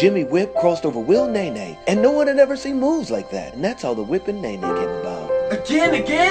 Jimmy Whip crossed over Will Nae Nae, and no one had ever seen moves like that. And that's how the Whip and Nae Nae came about. Again, again!